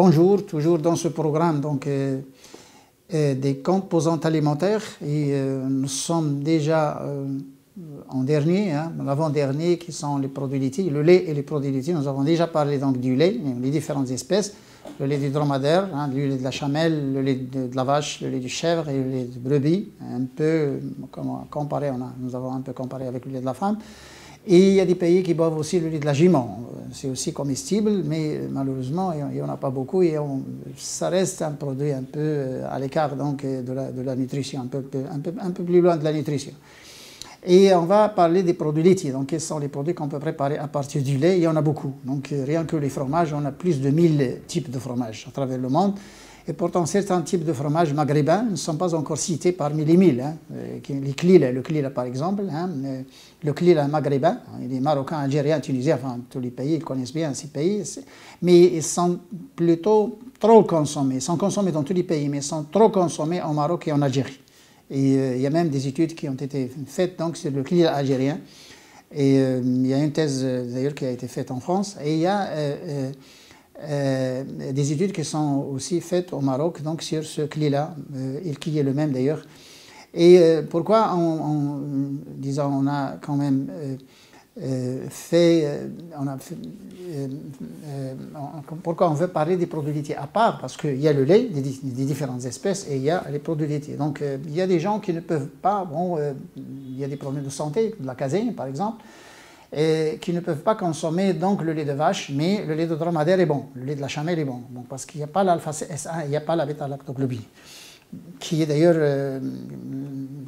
bonjour, toujours dans ce programme donc, euh, euh, des composantes alimentaires. Et nous sommes déjà en dernier, hein, l'avant-dernier, qui sont les produits laitiers, le lait et les produits laitiers. Nous avons déjà parlé donc du lait, les différentes espèces, le lait du dromadaire, hein, le lait de la chamelle, le lait de, la vache, le lait du chèvre et le lait de brebis. Un peu comparé, nous avons un peu comparé avec le lait de la femme. Et il y a des pays qui boivent aussi le lait de la jument. C'est aussi comestible, mais malheureusement, il n'y en a pas beaucoup et ça reste un produit un peu euh, à l'écart donc, de, la, de la nutrition, un peu, un, peu, plus loin de la nutrition. Et on va parler des produits laitiers. Donc, quels sont les produits qu'on peut préparer à partir du lait? Il y en a beaucoup. Donc, rien que les fromages, on a plus de 1000 types de fromages à travers le monde. Et pourtant, certains types de fromages maghrébins ne sont pas encore cités parmi les mille. Hein. Euh, les le klila par exemple, hein, euh, le klila maghrébin, hein, les Marocains, Algériens, Tunisiens, enfin tous les pays, ils connaissent bien ces pays, mais ils sont plutôt trop consommés. Ils sont consommés dans tous les pays, mais ils sont trop consommés au Maroc et en Algérie. Et euh, il y a même des études qui ont été faites donc, sur le klila algérien. Et il y a une thèse d'ailleurs qui a été faite en France. Et il y a des études qui sont aussi faites au Maroc donc sur ce clé-là, euh, qui est le même d'ailleurs. Et euh, pourquoi on, disons, on a quand même fait, pourquoi on veut parler des produits laitiers à part? Parce qu'il y a le lait des, différentes espèces et il y a les produits laitiers. Donc il y a des gens qui ne peuvent pas, bon, il y a des problèmes de santé, de la caséine par exemple, qui ne peuvent pas consommer donc le lait de vache, mais le lait de dromadaire est bon, le lait de la chamelle est bon, parce qu'il n'y a pas l'alpha SA, il n'y a pas la bêta-lactoglobine, qui est d'ailleurs euh,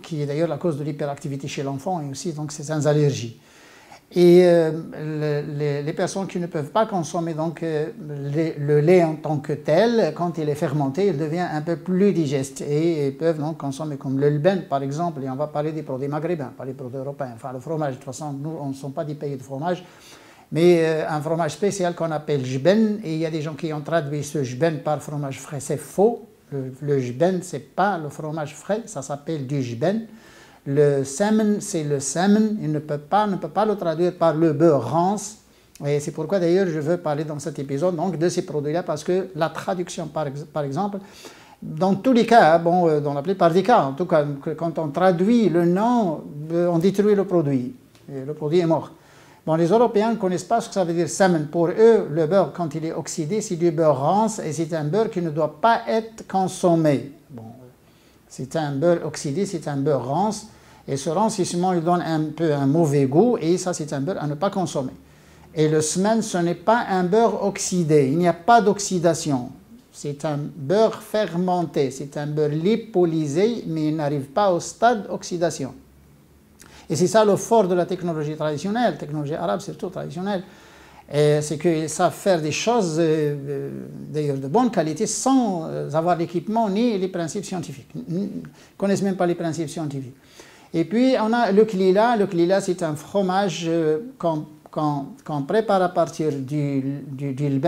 qui est d'ailleurs la cause de l'hyperactivité chez l'enfant et aussi donc certaines allergies. Et euh, les, personnes qui ne peuvent pas consommer donc, euh, le, lait en tant que tel, quand il est fermenté, il devient un peu plus digeste. Et ils peuvent donc consommer comme le lben, par exemple, et on va parler des produits maghrébins, pas des produits européens. Enfin, le fromage, de toute façon, nous, on ne sommes pas des pays de fromage, mais euh, un fromage spécial qu'on appelle jben, et il y a des gens qui ont traduit ce jben par fromage frais, c'est faux. Le, le jben, ce n'est pas le fromage frais, ça s'appelle du jben. Le semen, c'est le semen. Il ne peut pas, ne peut pas le traduire par le beurre rance. Et c'est pourquoi d'ailleurs je veux parler dans cet épisode donc, de ces produits-là, parce que la traduction, par, exemple, dans tous les cas, bon, euh, dans la plupart des cas, en tout cas, quand on traduit le nom, euh, on détruit le produit. Le produit est mort. Bon, les Européens ne connaissent pas ce que ça veut dire semen. Pour eux, le beurre, quand il est oxydé, c'est du beurre rance et c'est un beurre qui ne doit pas être consommé. C'est un beurre oxydé, c'est un beurre rance. Et ce rancissement, il donne un peu un mauvais goût. Et ça, c'est un beurre à ne pas consommer. Et le semen, ce n'est pas un beurre oxydé. Il n'y a pas d'oxydation. C'est un beurre fermenté. C'est un beurre lipolysé, mais il n'arrive pas au stade d'oxydation. Et c'est ça le fort de la technologie traditionnelle, technologie arabe surtout traditionnelle c'est qu'ils savent faire des choses euh, d'ailleurs de bonne qualité sans euh, avoir l'équipement ni les principes scientifiques. Ils ne connaissent même pas les principes scientifiques. Et puis on a le klila. Le klila, c'est un fromage euh, qu'on prépare à partir du, du, du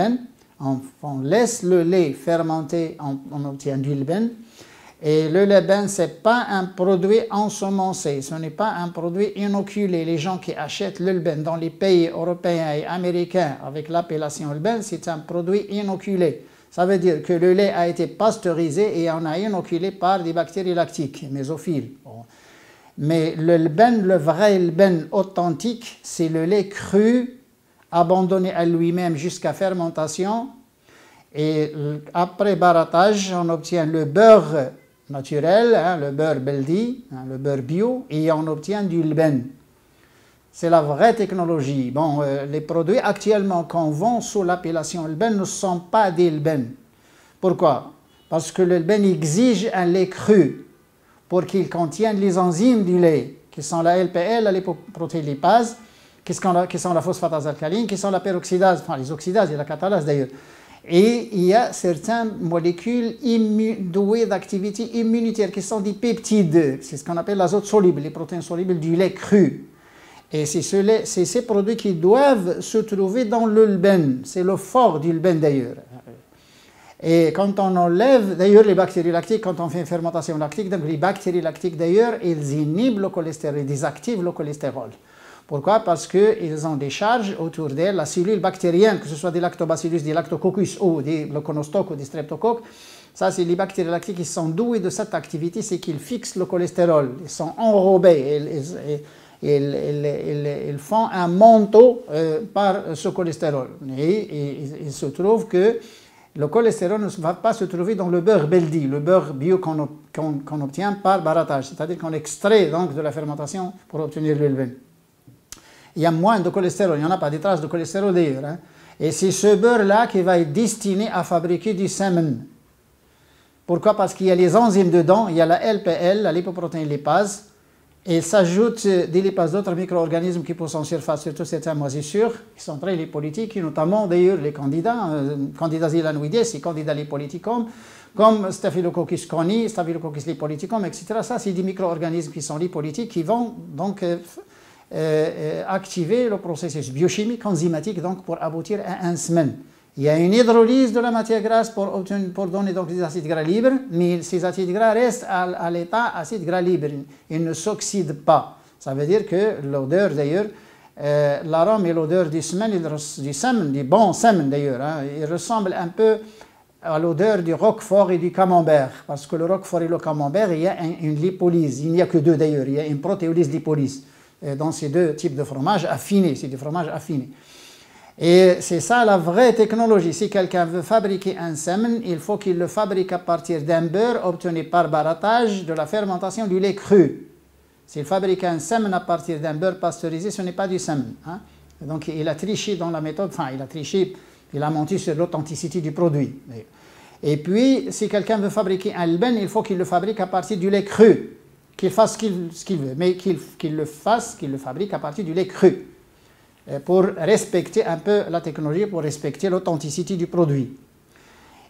On, laisse le lait fermenter, on, on obtient du lben. Et le leben, ce n'est pas un produit ensemencé, ce n'est pas un produit inoculé. Les gens qui achètent le leben dans les pays européens et américains avec l'appellation leben, c'est un produit inoculé. Ça veut dire que le lait a été pasteurisé et on a inoculé par des bactéries lactiques, mésophiles. Mais le leben, le vrai leben authentique, c'est le lait cru, abandonné à lui-même jusqu'à fermentation. Et après barattage, on obtient le beurre naturel, hein, le beurre Beldi, hein, le beurre bio, et on obtient du lben. C'est la vraie technologie. Bon, euh, les produits actuellement qu'on vend sous l'appellation lben ne sont pas des lben. Pourquoi? Parce que le lben exige un lait cru pour qu'il contienne les enzymes du lait, qui sont la LPL, la lipoprotéolipase, qui sont la, qui sont la phosphatase alcaline, qui sont la peroxydase, enfin les oxydases et la catalase d'ailleurs. Et il y a certaines molécules douées d'activité immunitaire qui sont des peptides. C'est ce qu'on appelle l'azote soluble, les protéines solubles du lait cru. Et c'est ce ces produits qui doivent se trouver dans le lben. C'est le fort du lben d'ailleurs. Et quand on enlève, d'ailleurs, les bactéries lactiques, quand on fait une fermentation lactique, donc les bactéries lactiques d'ailleurs, ils inhibent le cholestérol, ils désactivent le cholestérol. Pourquoi? Parce qu'ils ont des charges autour d'elles, la cellule bactérienne, que ce soit des lactobacillus, des lactococcus ou des leuconostocs ou des streptocoques, ça, c'est les bactéries lactiques qui sont douées de cette activité, c'est qu'ils fixent le cholestérol. Ils sont enrobés, ils, font un manteau euh, par ce cholestérol. Et, il se trouve que le cholestérol ne va pas se trouver dans le beurre Beldi, le beurre bio qu'on obtient par barattage, c'est-à-dire qu'on extrait donc de la fermentation pour obtenir l'huile Il y a moins de cholestérol, il n'y en a pas des traces de cholestérol d'ailleurs. Hein. Et c'est ce beurre-là qui va être destiné à fabriquer du semen. Pourquoi? Parce qu'il y a les enzymes dedans, il y a la LPL, la lipoprotéine lipase, et s'ajoute des lipases d'autres micro-organismes qui poussent en surface, surtout certaines moisissures, qui sont très lipolytiques, notamment d'ailleurs les candidats, euh, candidats zilanoides et candidats lipolyticum, comme Staphylococcus coni, Staphylococcus lipolyticum, etc. Ça, c'est des micro-organismes qui sont lipolytiques, qui vont donc euh, activer le processus biochimique, enzymatique, donc pour aboutir à un semen. Il y a une hydrolyse de la matière grasse pour, obtenir, donner donc des acides gras libres, mais ces acides gras restent à, l'état acide gras libre. Ils ne s'oxydent pas. Ça veut dire que l'odeur, d'ailleurs, euh, l'arôme et l'odeur du semen, du semen, du bon semen d'ailleurs, hein, il ressemble un peu à l'odeur du roquefort et du camembert. Parce que le roquefort et le camembert, il y a une lipolyse. Il n'y a que deux d'ailleurs. Il y a une protéolyse lipolyse euh, dans ces deux types de fromages affinés. C'est du fromage affiné. Et c'est ça la vraie technologie. Si quelqu'un veut fabriquer un semen, il faut qu'il le fabrique à partir d'un beurre obtenu par barattage de la fermentation du lait cru. S'il fabrique un semen à partir d'un beurre pasteurisé, ce n'est pas du semen. Hein. Donc il a triché dans la méthode, enfin il a triché, il a menti sur l'authenticité du produit. Et puis, si quelqu'un veut fabriquer un lben, il faut qu'il le fabrique à partir du lait cru, qu'il fasse ce qu'il veut, mais qu'il le fasse, qu'il le fabrique à partir du lait cru. Euh, pour respecter un peu la technologie, pour respecter l'authenticité du produit.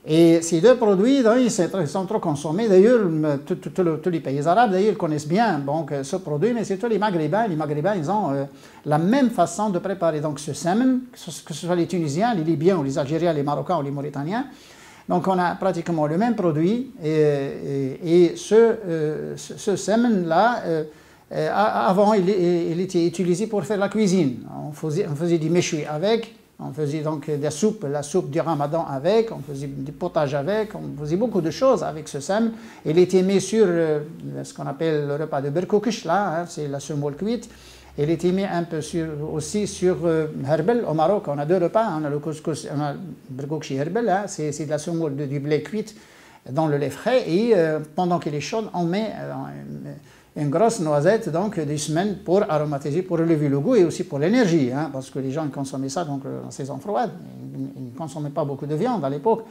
Et ces deux produits, ils sont trop consommés. D'ailleurs, tous les pays arabes d'ailleurs connaissent bien donc, ce produit, mais surtout les Maghrébins. Les Maghrébins, ils ont euh, la même façon de préparer donc, ce semen, que ce soit les Tunisiens, les Libyens, ou les Algériens, les Marocains ou les Mauritaniens. Donc on a pratiquement le même produit et, ce, euh, ce, semen-là, euh, avant, il, était utilisé pour faire la cuisine. On faisait, on faisait du méchoui avec, on faisait donc des soupes, la soupe du ramadan avec, on faisait du potage avec, on faisait beaucoup de choses avec ce sem. Il était mis sur euh, ce qu'on appelle le repas de berkoukish, là, hein, c'est la semoule cuite. Il était mis un peu aussi sur euh, herbel. Au Maroc, on a deux repas, on a le couscous, on a le herbel, hein, c'est de la semoule du blé cuite dans le lait frais. Et pendant qu'il est chaud, on met une grosse noisette donc des semaines pour aromatiser, pour relever le goût et aussi pour l'énergie, hein, parce que les gens consommaient ça donc euh, en saison froide, ils, ne consommaient pas beaucoup de viande à l'époque.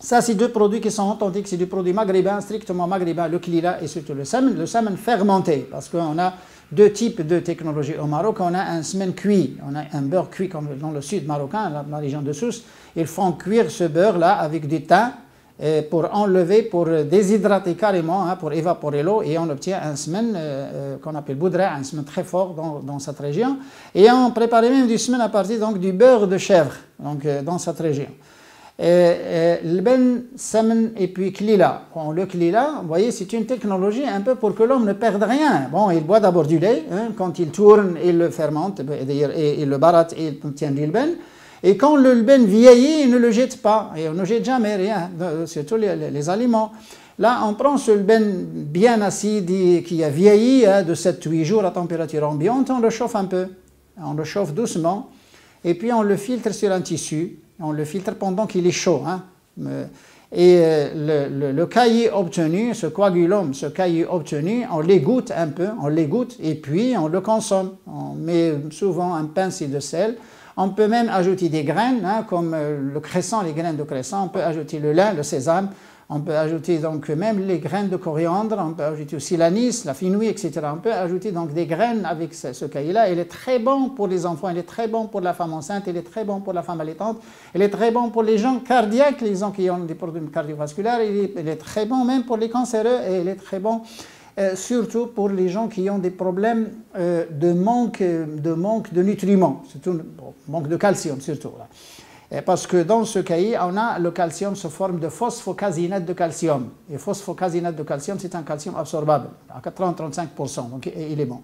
Ça, c'est deux produits qui sont authentiques, c'est des produits maghrébins, strictement maghrébins, le klila et surtout le samen, le samen fermenté, parce qu'on a deux types de technologies au Maroc. On a un semen cuit, on a un beurre cuit comme dans le sud marocain, la, région de Sousse. Ils font cuire ce beurre-là avec du thym, pour enlever, pour déshydrater carrément, hein, pour évaporer l'eau, et on obtient un semen euh, euh, qu'on appelle boudra, un semen très fort dans, dans, cette région. Et on préparait même du semen à partir donc, du beurre de chèvre donc, euh, dans cette région. Le ben semen et puis klila. Bon, le klila, vous voyez, c'est une technologie un peu pour que l'homme ne perde rien. Bon, il boit d'abord du lait, hein, quand il tourne, il le fermente, et, il le barotte et il obtient du ben. Et quand le lben vieillit, il ne le jette pas. Et on ne jette jamais rien, surtout les, aliments. Là, on prend ce lben bien acide qui a vieilli hein, de 7-8 jours à température ambiante, on le chauffe un peu. On le chauffe doucement. Et puis on le filtre sur un tissu. On le filtre pendant qu'il est chaud. Hein. Et euh, le, le, cahier obtenu, ce coagulum, ce cahier obtenu, on l'égoutte un peu, on l'égoutte et puis on le consomme. On met souvent un pincé de sel on peut même ajouter des graines, hein, comme euh, le cresson, les graines de cresson. On peut ajouter le lin, le sésame. On peut ajouter donc même les graines de coriandre. On peut ajouter aussi l'anis, la fenouil, etc. On peut ajouter donc des graines avec ce, cahier-là. Il est très bon pour les enfants. Il est très bon pour la femme enceinte. Il est très bon pour la femme allaitante. Il est très bon pour les gens cardiaques, les gens qui ont des problèmes cardiovasculaires. Il est, très bon même pour les cancéreux et il est très bon euh, surtout pour les gens qui ont des problèmes euh, de, manque, de manque de nutriments, surtout manque de calcium surtout. Parce que dans ce cahier, on a le calcium sous forme de phosphocasinate de calcium. Et phosphocasinate de calcium, c'est un calcium absorbable à 30-35%, donc il est bon.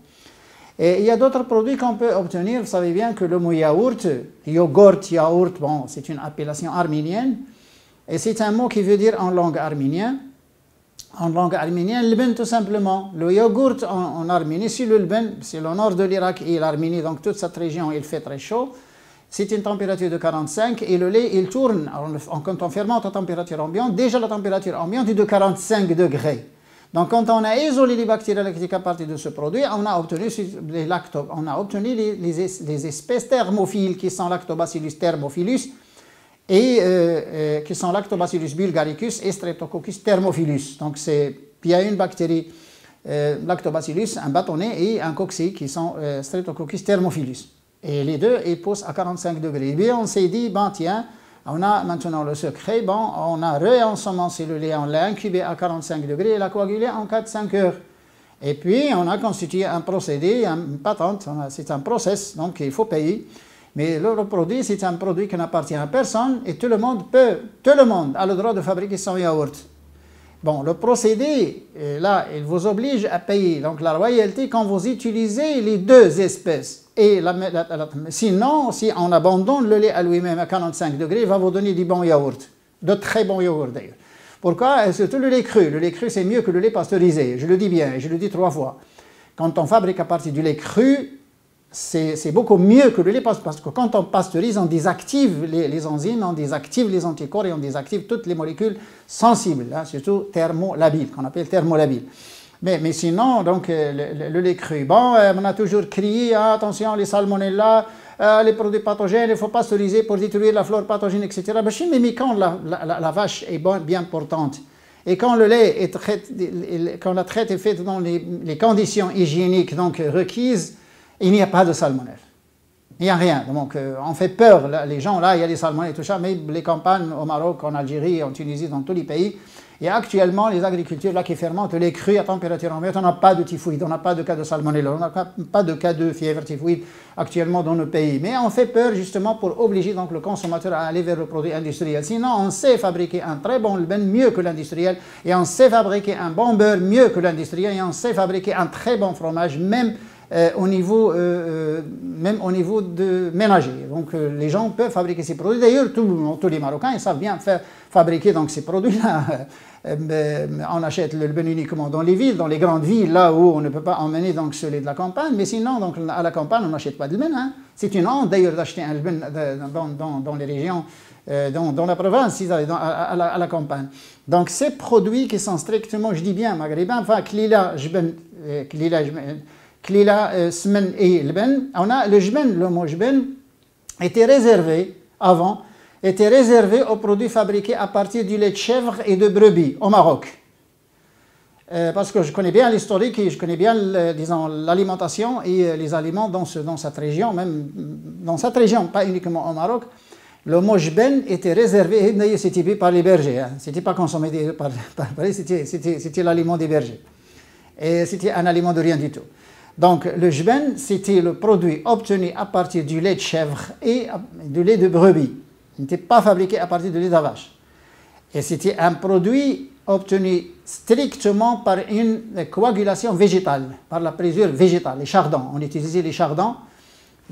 Et il y a d'autres produits qu'on peut obtenir. Vous savez bien que le mot yaourt, yogourt, yaourt, bon, c'est une appellation arménienne. Et c'est un mot qui veut dire en langue arménienne. En langue arménienne, le tout simplement. Le yaourt en, Arménie, c'est le ben, c'est le nord de l'Irak et l'Arménie, donc toute cette région, il fait très chaud. C'est une température de 45 et le lait, il tourne, quand on fermente à température ambiante, déjà la température ambiante est de 45 degrés. Donc, quand on a isolé les bactéries lactiques à partir de ce produit, on a obtenu les, on a obtenu les, espèces thermophiles qui sont Lactobacillus thermophilus et euh, euh, qui sont Lactobacillus bulgaricus et Streptococcus thermophilus. Donc, il y a une bactérie euh, Lactobacillus, un bâtonnet et un cocci qui sont Streptococcus thermophilus. Et les deux, ils poussent à 45 degrés. Et bien, on s'est dit, ben tiens, on a maintenant le secret, bon, on a réensemencé le lait, on l'a incubé à 45 degrés et l'a coagulé en 4-5 heures. Et puis, on a constitué un procédé, une patente, c'est un process, donc il faut payer. Mais le produit, c'est un produit qui n'appartient à personne et tout le monde peut, tout le monde a le droit de fabriquer son yaourt. Bon, le procédé, euh, là, il vous oblige à payer donc la royauté quand vous utilisez les deux espèces. Et sinon, si on abandonne le lait à lui-même à 45 degrés, il va vous donner du bon yaourt, de très bons yaourts d'ailleurs. Pourquoi? Surtout le lait cru. Le lait cru, c'est mieux que le lait pasteurisé. Je le dis bien, je le dis trois fois. Quand on fabrique à partir du lait cru, c'est beaucoup mieux que le lait parce que quand on pasteurise, on désactive les, enzymes, on désactive les anticorps et on désactive toutes les molécules sensibles, hein, surtout thermolabiles, qu'on appelle thermolabiles. Mais, sinon, donc, euh, le, lait cru, bon, euh, on a toujours crié, ah, attention, les salmonella, euh, les produits pathogènes, il faut pas pasteuriser pour détruire la flore pathogène, etc. Mais, quand la, la, vache est bien portante, et quand le lait est quand la traite est faite dans les, les, conditions hygiéniques donc requises, il n'y a pas de salmonelle. Il n'y a rien. Donc, on fait peur. les gens, là, il y a des salmonelles et tout ça, mais les campagnes au Maroc, en Algérie, en Tunisie, dans tous les pays, et actuellement, les agricultures là, qui fermentent les crues à température ambiante, on n'a pas de typhoïde, on n'a pas de cas de salmonelle, on n'a pas de cas de fièvre typhoïde actuellement dans nos pays. Mais on fait peur justement pour obliger donc, le consommateur à aller vers le produit industriel. Sinon, on sait fabriquer un très bon levain mieux que l'industriel, et on sait fabriquer un bon beurre mieux que l'industriel, et on sait fabriquer un très bon fromage, même euh, au niveau, euh, euh, même au niveau de ménager. Donc les gens peuvent fabriquer ces produits. D'ailleurs, tous, les Marocains ils savent bien faire, fabriquer donc, ces produits-là. on achète le ben uniquement dans les villes, dans les grandes villes, là où on ne peut pas emmener donc, ce lait de la campagne. Mais sinon, donc, à la campagne, on n'achète pas de ben. Hein. C'est une honte d'ailleurs d'acheter un ben dans, dans, dans, les régions, dans, la province, à, la, campagne. Donc ces produits qui sont strictement, je dis bien maghrébins, enfin, klila, jben, klila, Euh, et on a le jben, le mot jben, était réservé avant, était réservé aux produits fabriqués à partir du lait de chèvre et de brebis au Maroc. Euh, parce que je connais bien l'historique et je connais bien, l'alimentation et euh, les aliments dans, ce, dans cette région, même dans cette région, pas uniquement au Maroc. Le mot jben était réservé, c'était par les bergers, hein. c'était pas consommé par, par, par c'était l'aliment des bergers. Et c'était un aliment de rien du tout. Donc le jben, c'était le produit obtenu à partir du lait de chèvre et du lait de brebis. Il n'était pas fabriqué à partir du lait de vache. Et c'était un produit obtenu strictement par une coagulation végétale, par la présure végétale, les chardons. On utilisait les chardons,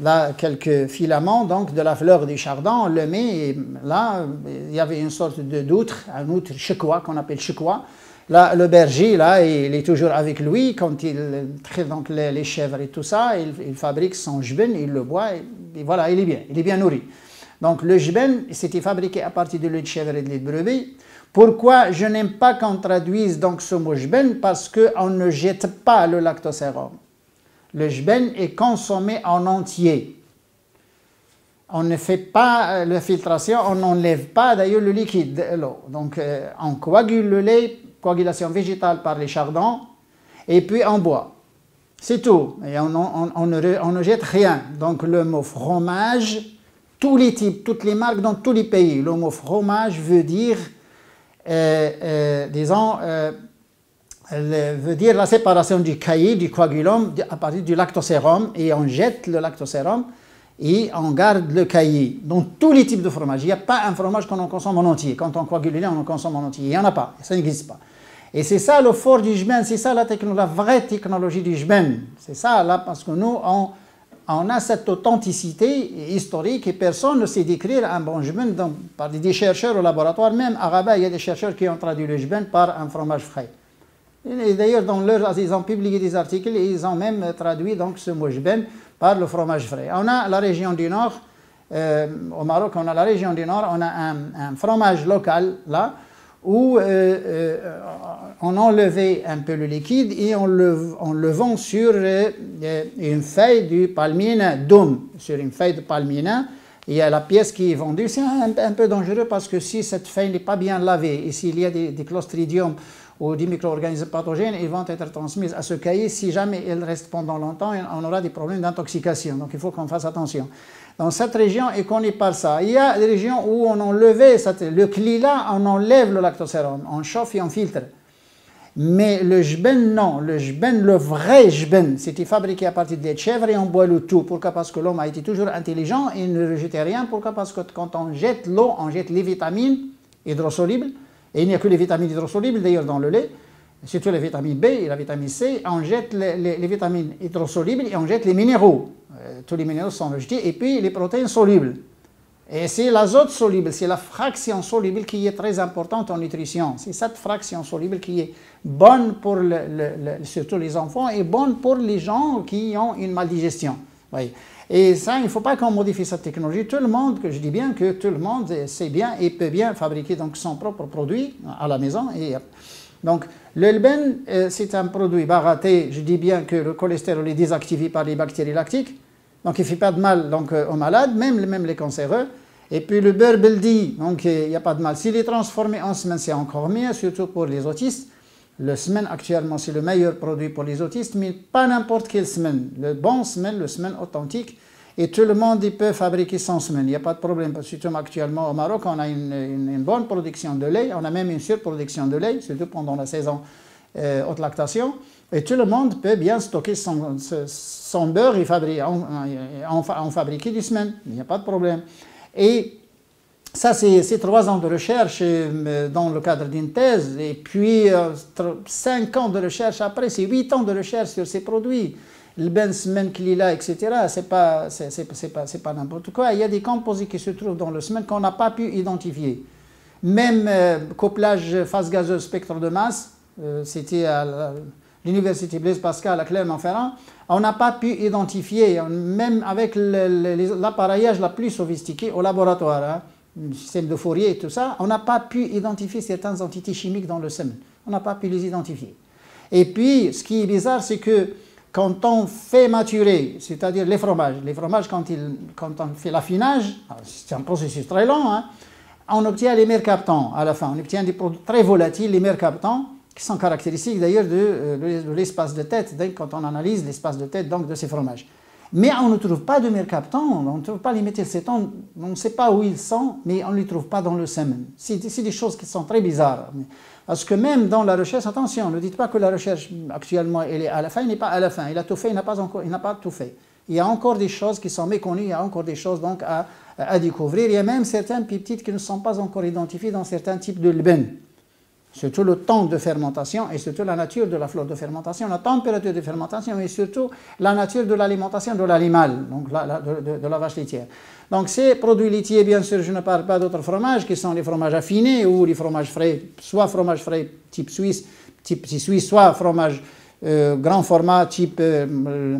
là, quelques filaments donc, de la fleur du chardon, on le met, et là, il y avait une sorte de d'outre, un outre chekois qu'on appelle chekois, Là, le berger, là, il est toujours avec lui quand il traite donc les, chèvres et tout ça. Il, fabrique son jben, il le boit, et, voilà, il est bien, il est bien nourri. Donc le jben, c'était fabriqué à partir de lait de chèvre et de lait de brebis. Pourquoi je n'aime pas qu'on traduise donc ce mot jben Parce qu'on ne jette pas le lactosérum. Le jben est consommé en entier. On ne fait pas la filtration, on n'enlève pas d'ailleurs le liquide, l'eau. Donc euh, on coagule le lait coagulation végétale par les chardons, et puis en bois. C'est tout. On, ne, jette rien. Donc le mot fromage, tous les types, toutes les marques dans tous les pays, le mot fromage veut dire, euh, euh, disons, euh, veut dire la séparation du caillé, du coagulum, à partir du lactosérum, et on jette le lactosérum et on garde le caillé. Dans tous les types de fromage, il n'y a pas un fromage qu'on en consomme en entier. Quand on coagule, on en consomme en entier. Il n'y en a pas, ça n'existe pas. Et c'est ça le fort du jben, c'est ça la, vraie technologie du jben. C'est ça, là, parce que nous, on, a cette authenticité historique et personne ne sait décrire un bon jben par des chercheurs au laboratoire. Même à Rabat, il y a des chercheurs qui ont traduit le jben par un fromage frais. Et d'ailleurs, dans leur, ils ont publié des articles et ils ont même traduit donc, ce mot jben par le fromage frais. On a la région du Nord, euh, au Maroc, on a la région du Nord, on a un, fromage local là, où euh, euh, on enlevait un peu le liquide et on le, on vend sur une feuille du palmine d'homme, sur une feuille de palmine. Il y a la pièce qui est vendue. C'est un, peu dangereux parce que si cette feuille n'est pas bien lavée et s'il y a des, clostridiums ou des micro-organismes pathogènes, ils vont être transmis à ce cahier. Si jamais ils restent pendant longtemps, on aura des problèmes d'intoxication. Donc il faut qu'on fasse attention. Dans cette région est connue par ça. Il y a des régions où on enlevait le clilat, on enlève le lactosérum, on chauffe et on filtre. Mais le jben, non. Le jben, le vrai jben, c'était fabriqué à partir des chèvres et on boit le tout. Pourquoi? Parce que l'homme a été toujours intelligent et ne rejetait rien. Pourquoi? Parce que quand on jette l'eau, on jette les vitamines hydrosolubles et il n'y a que les vitamines hydrosolubles d'ailleurs dans le lait, surtout les vitamines B et la vitamine C. On jette les, vitamines hydrosolubles et on jette les minéraux. Euh, tous les minéraux sont rejetés. Et puis les protéines solubles. Et c'est l'azote soluble, c'est la fraction soluble qui est très importante en nutrition. C'est cette fraction soluble qui est bonne pour surtout les enfants et bonne pour les gens qui ont une maldigestion. Oui. Et ça, il ne faut pas qu'on modifie cette technologie. Tout le monde, que je dis bien que tout le monde sait bien et peut bien fabriquer donc son propre produit à la maison. Et, donc, l'elben, euh, c'est un produit baraté. Je dis bien que le cholestérol est désactivé par les bactéries lactiques. Donc, il ne fait pas de mal donc, euh, aux malades, même, les cancéreux. Et puis le beurre beldi, donc il n'y a pas de mal. S'il est transformé en semaine, c'est encore mieux, surtout pour les autistes. Le semaine actuellement, c'est le meilleur produit pour les autistes, mais pas n'importe quelle semaine. Le bon semaine, le semaine authentique. Et tout le monde peut fabriquer son semaine. Il n'y a pas de problème. Surtout actuellement au Maroc, on a une, bonne production de lait. On a même une surproduction de lait, surtout pendant la saison euh, haute lactation. Et tout le monde peut bien stocker son, beurre et fabriquer, en, fabriquer du semaine. Il n'y a pas de problème. Et ça, c'est trois ans de recherche euh, dans le cadre d'une thèse, et puis euh, cinq ans de recherche après, c'est huit ans de recherche sur ces produits. Le benzmen là, etc., c'est pas, pas, pas n'importe quoi. Il y a des composés qui se trouvent dans le semaine qu'on n'a pas pu identifier. Même euh, couplage phase gazeuse spectre de masse, c'était à l'université Blaise Pascal à Clermont-Ferrand, on n'a pas pu identifier, même avec l'appareillage la plus sophistiqué au laboratoire. Hein, le système de Fourier et tout ça, on n'a pas pu identifier certaines entités chimiques dans le semen. On n'a pas pu les identifier. Et puis, ce qui est bizarre, c'est que quand on fait maturer, c'est-à-dire les fromages, les fromages, quand, quand on fait l'affinage, c'est un processus très long, hein, on obtient les mercaptans à la fin. On obtient des produits très volatiles, les mercaptans, qui sont caractéristiques d'ailleurs de, euh, l'espace de tête, quand on analyse l'espace de tête donc, de ces fromages. Mais on ne trouve pas de mercaptan, on ne trouve pas les méthylcétones, on ne sait pas où ils sont, mais on ne les trouve pas dans le semen. C'est des choses qui sont très bizarres. Parce que même dans la recherche, attention, ne dites pas que la recherche actuellement elle est à la fin, il n'est pas à la fin. Il a tout fait, il n'a pas, tout fait. Il y a encore des choses qui sont méconnues, il y a encore des choses donc à, à découvrir. Il y a même certains peptides qui ne sont pas encore identifiés dans certains types de lben surtout le temps de fermentation et surtout la nature de la flore de fermentation, la température de fermentation et surtout la nature de l'alimentation de l'animal, donc de, la vache laitière. Donc ces produits laitiers, bien sûr, je ne parle pas d'autres fromages qui sont les fromages affinés ou les fromages frais, soit fromage frais type suisse, type suisse, soit fromage euh, grand format type euh,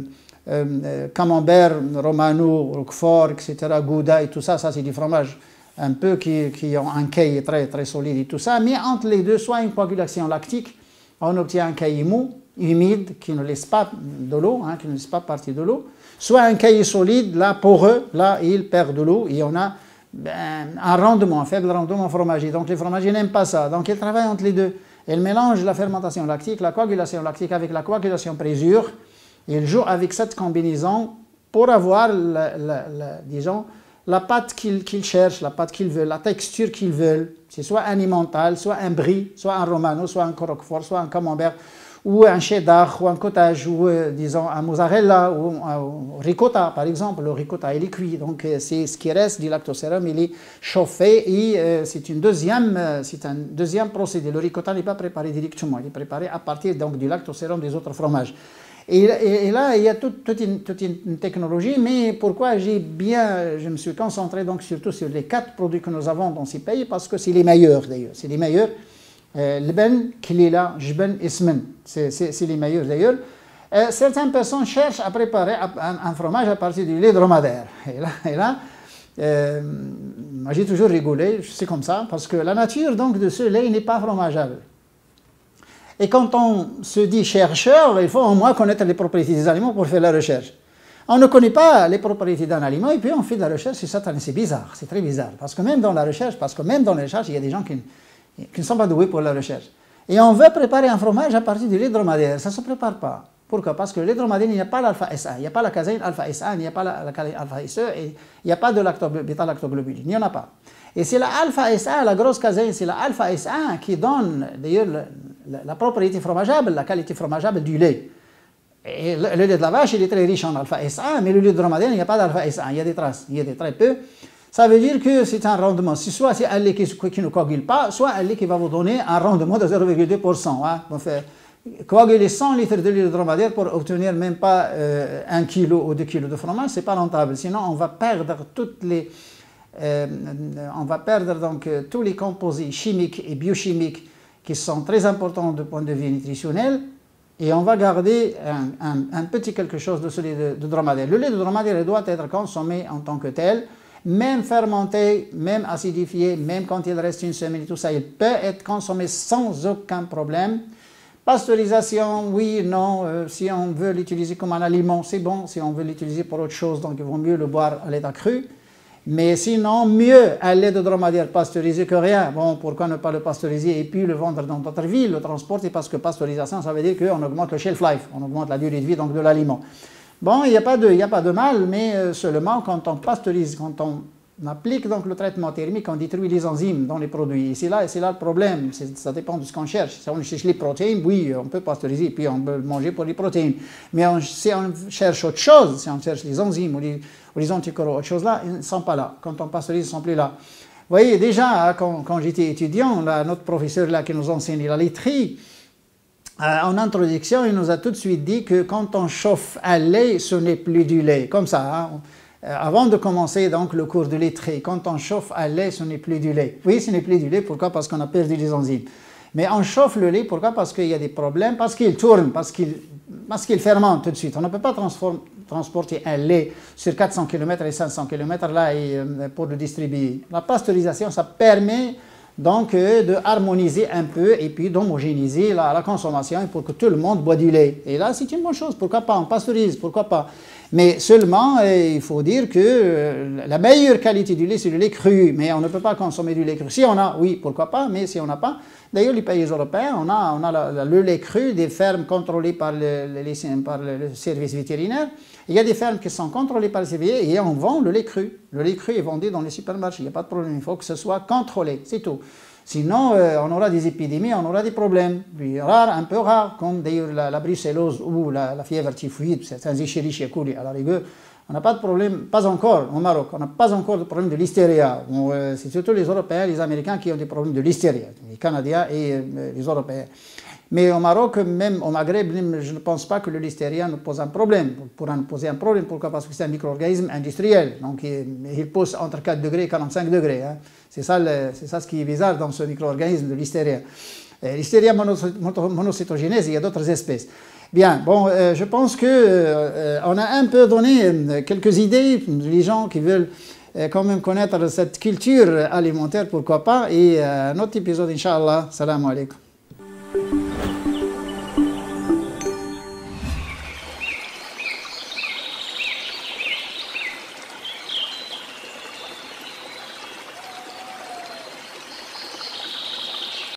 euh, camembert, romano, roquefort, etc., gouda et tout ça, ça c'est du fromage un peu qui, qui, ont un caille très, très solide et tout ça, mais entre les deux, soit une coagulation lactique, on obtient un caille mou, humide, qui ne laisse pas de l'eau, hein, qui ne laisse pas partir de l'eau, soit un caille solide, là, poreux, là, il perd de l'eau et on a ben, un rendement, un faible rendement fromager. Donc les fromagers n'aiment pas ça. Donc ils travaillent entre les deux. Ils mélangent la fermentation lactique, la coagulation lactique avec la coagulation présure. Ils jouent avec cette combinaison pour avoir, disons, la pâte qu'ils cherchent, la pâte qu'ils veulent, la texture qu'ils veulent. C'est soit un emmental, soit un brie, soit un romano, soit un roquefort, soit un camembert, ou un cheddar, ou un cottage, ou euh, disons un mozzarella, ou un ricotta par exemple. Le ricotta il est cuit, donc euh, c'est ce qui reste du lactosérum, il est chauffé et euh, c'est une deuxième, un deuxième procédé. Le ricotta n'est pas préparé directement, il est préparé à partir donc du lactosérum des autres fromages. Et, là, il y a toute, une, technologie, mais pourquoi j'ai bien, je me suis concentré donc surtout sur les quatre produits que nous avons dans ces pays, parce que c'est les meilleurs d'ailleurs, c'est les meilleurs. L'ben, Klila, Jben, Ismen, c'est les meilleurs d'ailleurs. Euh, certaines personnes cherchent à préparer un, fromage à partir du lait dromadaire. Et là, et là euh, j'ai toujours rigolé, c'est comme ça, parce que la nature donc, de ce lait n'est pas fromageable. Et quand on se dit chercheur, il faut au moins connaître les propriétés des aliments pour faire la recherche. On ne connaît pas les propriétés d'un aliment et puis on fait de la recherche c'est ça, c'est bizarre, c'est très bizarre. Parce que même dans la recherche, parce que même dans les recherches, il y a des gens qui, ne sont pas doués pour la recherche. Et on veut préparer un fromage à partir du lait dromadaire. Ça ne se prépare pas. Pourquoi? Parce que le lait dromadaire, il n'y a pas l'alpha SA, il n'y a pas la caséine alpha SA, il n'y a pas la, alpha SE, et il n'y a pas de bêta-lactoglobuline. Il n'y en a pas. Et c'est la alpha SA, la grosse caséine, c'est la alpha SA qui donne d'ailleurs la, propriété fromageable, la qualité fromageable du lait. Le, lait de la vache, il est très riche en alpha SA, mais le lait dromadaire, il n'y a pas d'alpha SA, il y a des traces, il y a des très peu. Ça veut dire que c'est un rendement. Soit c'est un lait qui, ne coagule pas, soit un lait qui va vous donner un rendement de 0,2%. Hein. Coaguler 100 litres de lait de dromadaire pour obtenir même pas euh, un 1 kg ou 2 kg de fromage, c'est pas rentable. Sinon, on va perdre toutes les, euh, on va perdre donc euh, tous les composés chimiques et biochimiques qui sont très importants du point de vue nutritionnel et on va garder un, petit quelque chose de ce lait de, de dromadaire. Le lait de dromadaire doit être consommé en tant que tel même fermenté, même acidifié, même quand il reste une semaine tout ça, il peut être consommé sans aucun problème. Pasteurisation, oui, non, euh, si on veut l'utiliser comme un aliment, c'est bon. Si on veut l'utiliser pour autre chose, donc il vaut mieux le boire à l'état cru. Mais sinon, mieux lait de dromadaire pasteurisé que rien. Bon, pourquoi ne pas le pasteuriser et puis le vendre dans notre ville, le transporter Parce que pasteurisation, ça veut dire qu'on augmente le shelf life, on augmente la durée de vie donc de l'aliment. Bon, il n'y a, pas de, a pas de mal, mais euh, seulement quand on pasteurise, quand on applique donc le traitement thermique, on détruit les enzymes dans les produits. Et c'est là, là le problème, ça dépend de ce qu'on cherche. Si on cherche les protéines, oui, on peut pasteuriser, puis on peut manger pour les protéines. Mais si on cherche autre chose, si on cherche les enzymes ou les, ou anticorps, autre chose là, ils ne sont pas là. Quand on pasteurise, ils ne sont plus là. Vous voyez, déjà, quand, quand j'étais étudiant, notre professeur là qui nous enseignait la laiterie, euh, en introduction, il nous a tout de suite dit que quand on chauffe un lait, ce n'est plus du lait. Comme ça, hein. Euh, avant de commencer donc le cours de laiterie, quand on chauffe un lait, ce n'est plus du lait. Oui, ce n'est plus du lait, pourquoi? Parce qu'on a perdu les enzymes. Mais on chauffe le lait, pourquoi? Parce qu'il y a des problèmes, parce qu'il tourne, parce qu'il parce qu'il fermente tout de suite. On ne peut pas transporter un lait sur 400 km et 500 km là euh, pour le distribuer. La pasteurisation, ça permet donc euh, de harmoniser un peu et puis d'homogénéiser la, consommation pour que tout le monde boit du lait. Et là, c'est une bonne chose, pourquoi pas, on pasteurise, pourquoi pas. Mais seulement, euh, il faut dire que euh, la meilleure qualité du lait, c'est le lait cru, mais on ne peut pas consommer du lait cru. Si on a, oui, pourquoi pas, mais si on n'a pas, d'ailleurs, les pays européens, on a, on a le lait cru des fermes contrôlées par par le service vétérinaire. Il y a des fermes qui sont contrôlées par le CVE et on vend le lait cru. Le lait cru est vendu dans les supermarchés, il n'y a pas de problème, il faut que ce soit contrôlé, c'est tout. Sinon, euh, on aura des épidémies, on aura des problèmes. Puis, rare, un peu rare, comme d'ailleurs la, brucellose ou la, fièvre typhoïde, certains échérichia coli à la rigueur. On n'a pas de problème, pas encore au Maroc, on n'a pas encore de problème de l'hystéria. Euh, c'est surtout les Européens, les Américains qui ont des problèmes de l'hystéria, les Canadiens et euh, les Européens. Mais au Maroc, même au Maghreb, je ne pense pas que le listeria nous pose un problème. Pourra nous poser un problème, pourquoi? Parce que c'est un micro-organisme industriel. Donc il, pousse entre 4 degrés et 45 degrés. Hein. C'est ça, ça, ce qui est bizarre dans ce micro-organisme de listeria. Listeria monocytogénèse, il y a d'autres espèces. Bien, bon, euh, je pense qu'on euh, on a un peu donné euh, quelques idées, les gens qui veulent quand même connaître cette culture alimentaire, pourquoi pas, et un autre épisode, Inch'Allah. Salam alaikum.